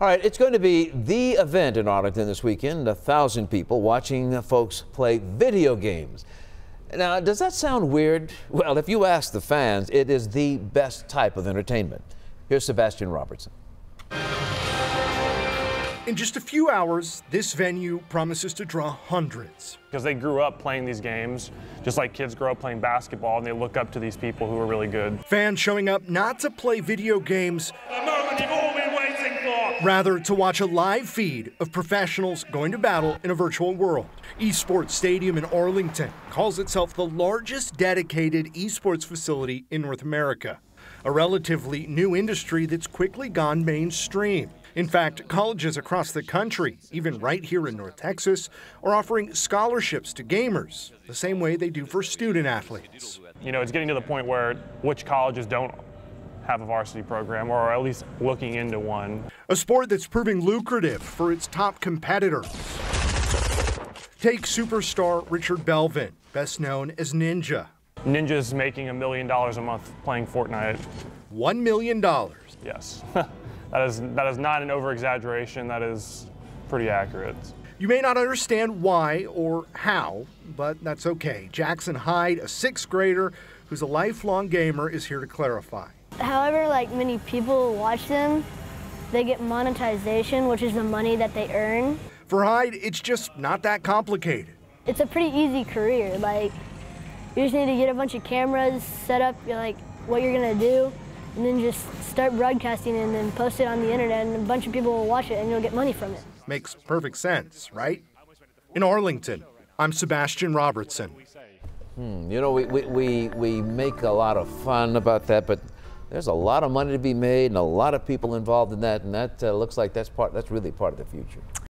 All right, it's going to be the event in Arlington this weekend. A thousand people watching folks play video games. Now, does that sound weird? Well, if you ask the fans, it is the best type of entertainment. Here's Sebastian Robertson. In just a few hours, this venue promises to draw hundreds. Because they grew up playing these games, just like kids grow up playing basketball, and they look up to these people who are really good. Fans showing up not to play video games, rather to watch a live feed of professionals going to battle in a virtual world. Esports Stadium in Arlington calls itself the largest dedicated esports facility in North America, a relatively new industry that's quickly gone mainstream. In fact, colleges across the country, even right here in North Texas, are offering scholarships to gamers, the same way they do for student athletes. You know, it's getting to the point where which colleges don't have a varsity program or at least looking into one. A sport that's proving lucrative for its top competitors. Take superstar Richard Blevins, best known as Ninja. Ninja's making a million dollars a month playing Fortnite. One million dollars. Yes. That is, that is not an over exaggeration, that is pretty accurate. You may not understand why or how, but that's okay. Jackson Hyde, a sixth grader who's a lifelong gamer, is here to clarify. However, like many people watch them, they get monetization, which is the money that they earn. For Hyde, it's just not that complicated. It's a pretty easy career. Like, you just need to get a bunch of cameras set up, like what you're gonna do, and then just start broadcasting and then post it on the internet and a bunch of people will watch it and you'll get money from it. Makes perfect sense, right? In Arlington, I'm Sebastian Robertson. Hmm, you know, we, we, we, we make a lot of fun about that, but there's a lot of money to be made and a lot of people involved in that, and that uh, looks like that's part that's really part of the future.